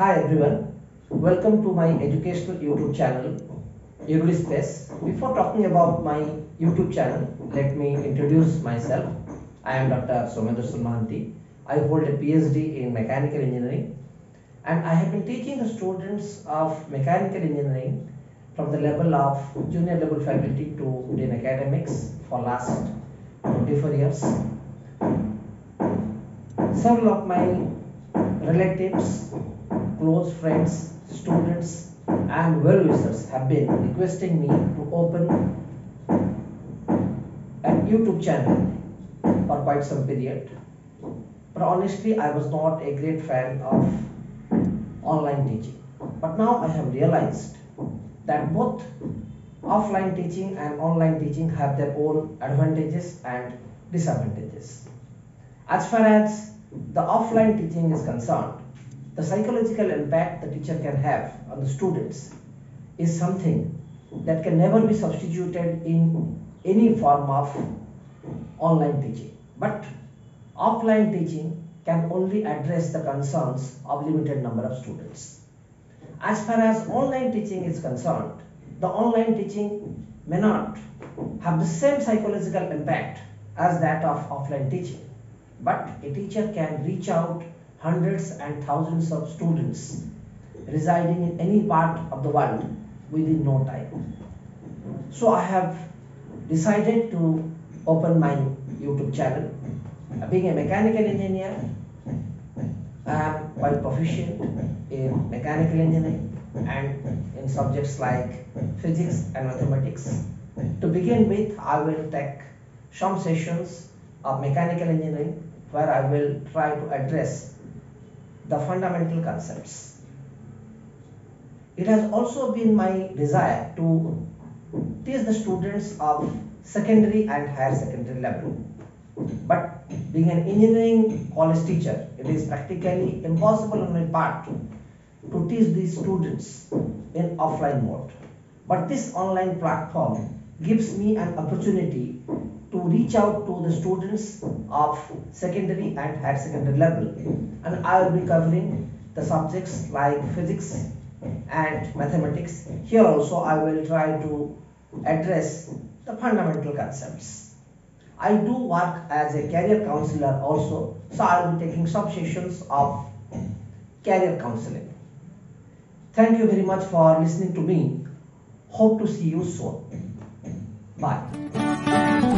Hi everyone, welcome to my educational YouTube channel, ErudiSpace. Before talking about my YouTube channel, let me introduce myself. I am Dr. Somendra Mohanty. I hold a PhD in mechanical engineering and I have been teaching the students of mechanical engineering from the level of junior level faculty to Dean academics for last 24 years. Several of my relatives, close friends, students and well-wishers have been requesting me to open a YouTube channel for quite some period. But honestly, I was not a great fan of online teaching. But now I have realized that both offline teaching and online teaching have their own advantages and disadvantages. As far as the offline teaching is concerned, the psychological impact the teacher can have on the students is something that can never be substituted in any form of online teaching. But offline teaching can only address the concerns of limited number of students. As far as online teaching is concerned, the online teaching may not have the same psychological impact as that of offline teaching. But a teacher can reach out hundreds and thousands of students residing in any part of the world within no time. So I have decided to open my YouTube channel. Being a mechanical engineer, I am quite proficient in mechanical engineering and in subjects like physics and mathematics. To begin with, I will take some sessions of mechanical engineering where I will try to address the fundamental concepts. It has also been my desire to teach the students of secondary and higher secondary level. But being an engineering college teacher, it is practically impossible on my part to teach these students in offline mode. But this online platform gives me an opportunity to reach out to the students of secondary and higher secondary level and I will be covering the subjects like physics and mathematics. Here also I will try to address the fundamental concepts. I do work as a career counselor also, so I will be taking some sessions of career counseling. Thank you very much for listening to me. Hope to see you soon. Bye.